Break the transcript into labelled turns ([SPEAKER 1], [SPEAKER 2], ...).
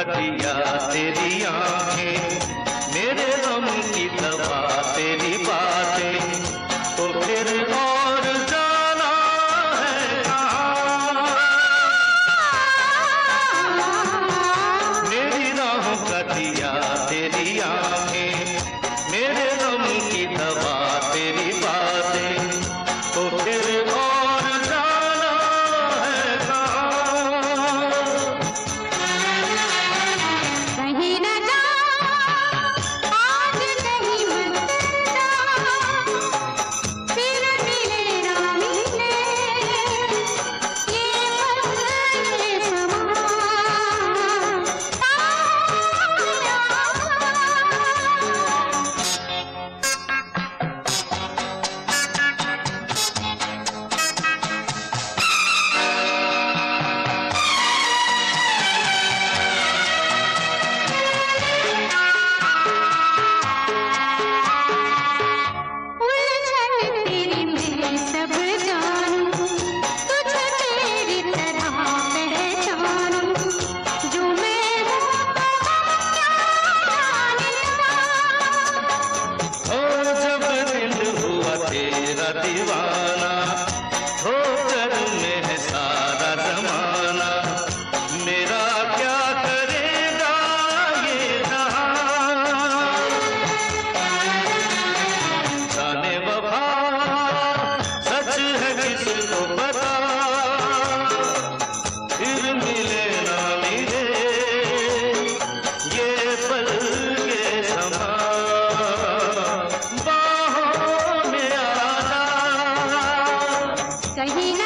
[SPEAKER 1] हटिया तेरी आँखें, मेरे गम की दवा तेरी बातें। तो फिर और जाना है मेरी राहों का दिया तेरी आँखें दीवान
[SPEAKER 2] Lagi.